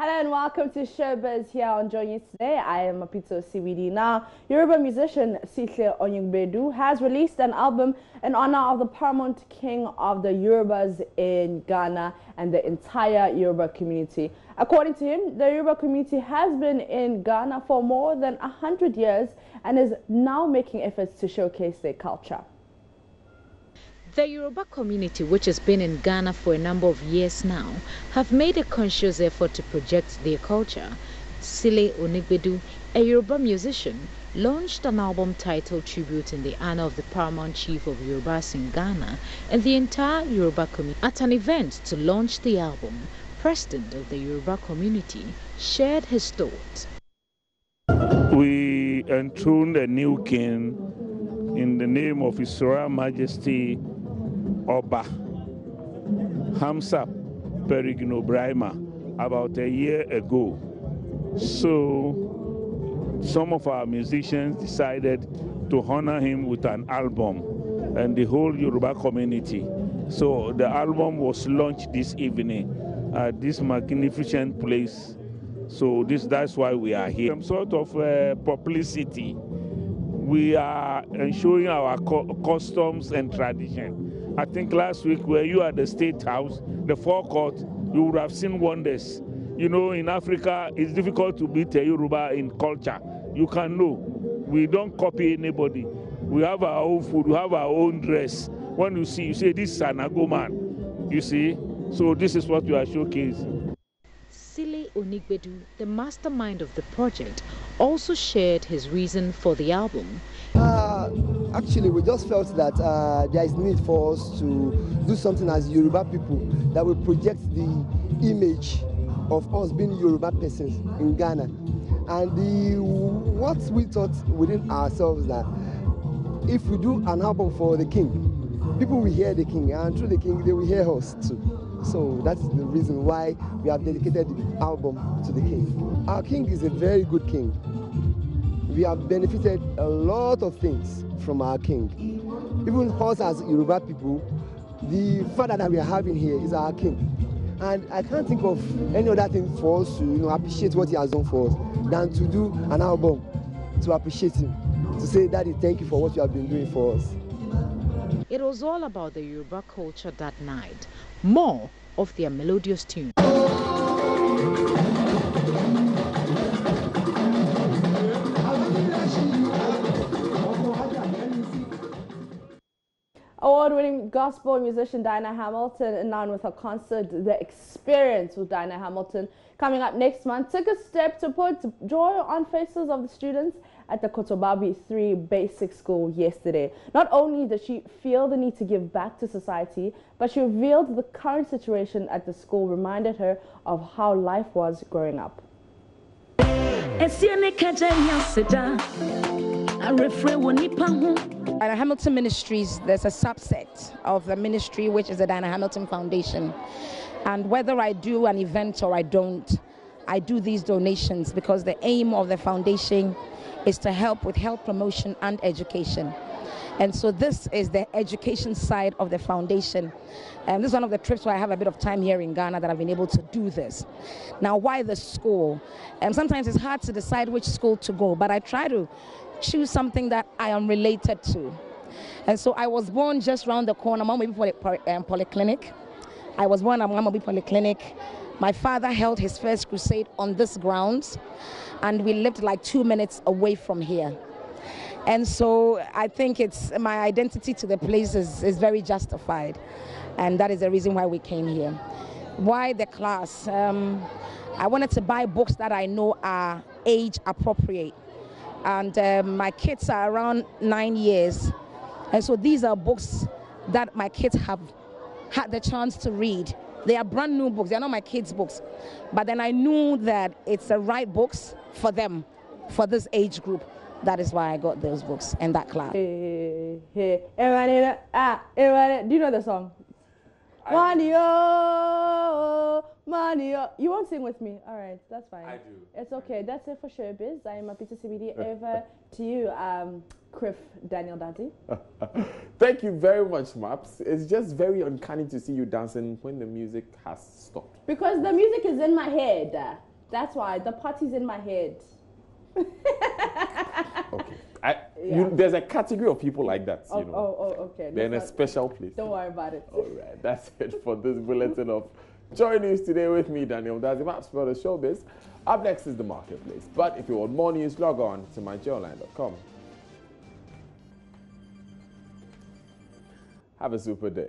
Hello and welcome to Showbiz here on Joy News Today. I am Mapito CBD. Now, Yoruba musician Sihle Onyungbedu has released an album in honor of the paramount king of the Yorubas in Ghana and the entire Yoruba community. According to him, the Yoruba community has been in Ghana for more than 100 years and is now making efforts to showcase their culture. The Yoruba community, which has been in Ghana for a number of years now, have made a conscious effort to project their culture. Sile Onigbedu, a Yoruba musician, launched an album titled Tribute in the honor of the paramount chief of Yorubas in Ghana and the entire Yoruba community. At an event to launch the album, President of the Yoruba community shared his thoughts. We enthroned a new king in the name of His Royal Majesty Oba Hamsa Perigno about a year ago. So some of our musicians decided to honor him with an album and the whole Yoruba community. So the album was launched this evening at this magnificent place. So this that's why we are here. Some sort of uh, publicity. We are ensuring our customs and tradition. I think last week where you at the State House, the forecourt, you would have seen wonders. You know, in Africa, it's difficult to beat a Yoruba in culture. You can know. We don't copy anybody. We have our own food, we have our own dress. When you see, you say, this is an Ago man. You see? So this is what we are showcasing. Sile Onigbedu, the mastermind of the project, also shared his reason for the album. Uh, actually, we just felt that uh, there is need for us to do something as Yoruba people that will project the image of us being Yoruba persons in Ghana. And the, what we thought within ourselves that if we do an album for the king, people will hear the king, and through the king, they will hear us too. So that's the reason why we have dedicated the album to the king. Our king is a very good king we have benefited a lot of things from our king. Even for us as Yoruba people, the father that we are having here is our king. And I can't think of any other thing for us to you know, appreciate what he has done for us than to do an album to appreciate him, to say, Daddy, thank you for what you have been doing for us. It was all about the Yoruba culture that night, more of their melodious tunes. Award-winning gospel musician Dinah Hamilton, and now with her concert, The Experience with Dinah Hamilton, coming up next month, took a step to put joy on faces of the students at the Kotobabi 3 Basic School yesterday. Not only did she feel the need to give back to society, but she revealed the current situation at the school reminded her of how life was growing up. Dinah Hamilton Ministries, there's a subset of the ministry which is the Dinah Hamilton Foundation. And whether I do an event or I don't, I do these donations because the aim of the foundation is to help with health promotion and education. And so this is the education side of the foundation. And this is one of the trips where I have a bit of time here in Ghana that I've been able to do this. Now, why the school? And sometimes it's hard to decide which school to go, but I try to choose something that I am related to. And so I was born just around the corner, Mama Poly, um, Polyclinic. I was born at Mama Polyclinic. My father held his first crusade on this grounds, and we lived like two minutes away from here. And so I think it's my identity to the place is, is very justified. And that is the reason why we came here. Why the class? Um, I wanted to buy books that I know are age appropriate and um, my kids are around nine years. And so these are books that my kids have had the chance to read. They are brand new books, they're not my kids' books. But then I knew that it's the right books for them, for this age group. That is why I got those books and that class. Hey, hey, hey. Ah, do you know the song? Money, oh, money, oh. You won't sing with me. All right, that's fine. I do. It's okay. That's it for showbiz. I am Mapito CBD. Over to you, um, Criff Daniel Dadzie. Thank you very much, Maps. It's just very uncanny to see you dancing when the music has stopped. Because the music is in my head. That's why the party's in my head. I, Yeah. you, there's a category of people like that, Oh, you know. oh, oh, okay. They're in a special place. Don't worry about it. All right, that's it for this bulletin of Joy News today with me, Daniel. That's the maps for the showbiz. Up next is the marketplace. But if you want more news, log on to myjoyonline.com. Have a super day.